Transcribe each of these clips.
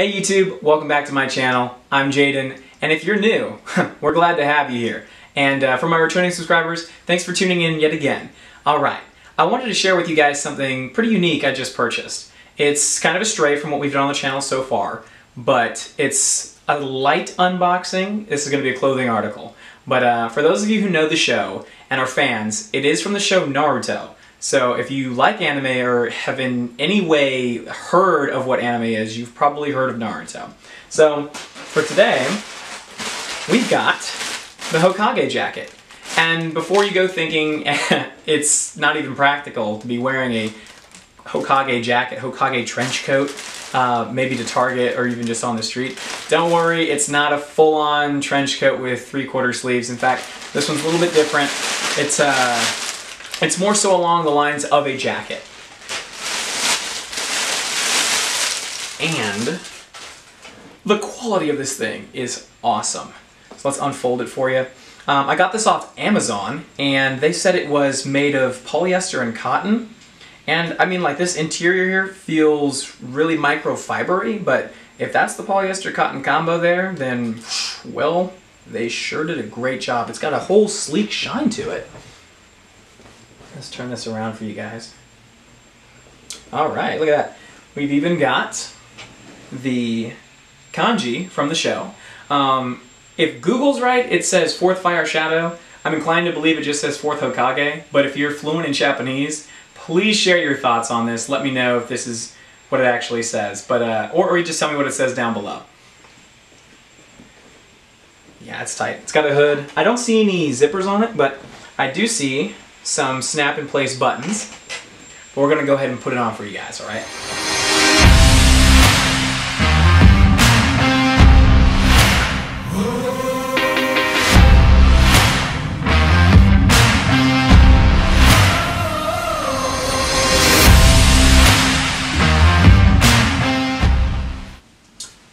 Hey YouTube, welcome back to my channel. I'm Jaeden, and if you're new, we're glad to have you here. And uh, for my returning subscribers, thanks for tuning in yet again. Alright, I wanted to share with you guys something pretty unique I just purchased. It's kind of a stray from what we've done on the channel so far, but it's a light unboxing. This is going to be a clothing article. But uh, for those of you who know the show and are fans, it is from the show Naruto. So if you like anime or have in any way heard of what anime is, you've probably heard of Naruto. So for today, we've got the Hokage jacket. And before you go thinking it's not even practical to be wearing a Hokage jacket, Hokage trench coat, uh, maybe to Target or even just on the street. Don't worry, it's not a full-on trench coat with three-quarter sleeves. In fact, this one's a little bit different. It's uh, it's more so along the lines of a jacket. And the quality of this thing is awesome. So let's unfold it for you. Um, I got this off Amazon, and they said it was made of polyester and cotton. And I mean, like this interior here feels really microfibery, but if that's the polyester cotton combo there, then, well, they sure did a great job. It's got a whole sleek shine to it. Let's turn this around for you guys. All right, look at that. We've even got the kanji from the show. Um, if Google's right, it says fourth fire shadow. I'm inclined to believe it just says fourth Hokage, but if you're fluent in Japanese, please share your thoughts on this. Let me know if this is what it actually says, but uh, or, or just tell me what it says down below. Yeah, it's tight. It's got a hood. I don't see any zippers on it, but I do see some snap in place buttons. But we're gonna go ahead and put it on for you guys, all right?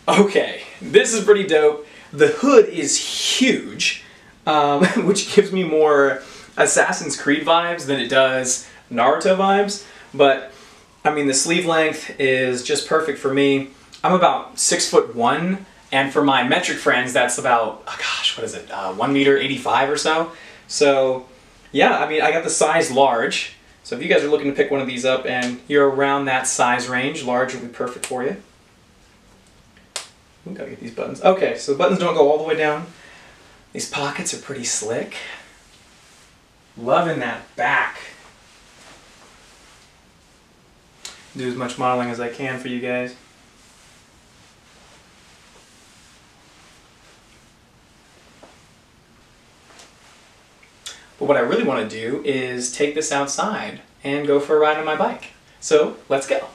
Okay, this is pretty dope. The hood is huge, um, which gives me more Assassin's Creed vibes than it does Naruto vibes, but I mean the sleeve length is just perfect for me. I'm about six foot one, and for my metric friends, that's about oh gosh, what is it, uh, one meter eighty five or so. So yeah, I mean I got the size large. So if you guys are looking to pick one of these up and you're around that size range, large will be perfect for you. Gotta get these buttons. Okay, so the buttons don't go all the way down. These pockets are pretty slick. Loving that back. Do as much modeling as I can for you guys. But what I really want to do is take this outside and go for a ride on my bike. So let's go.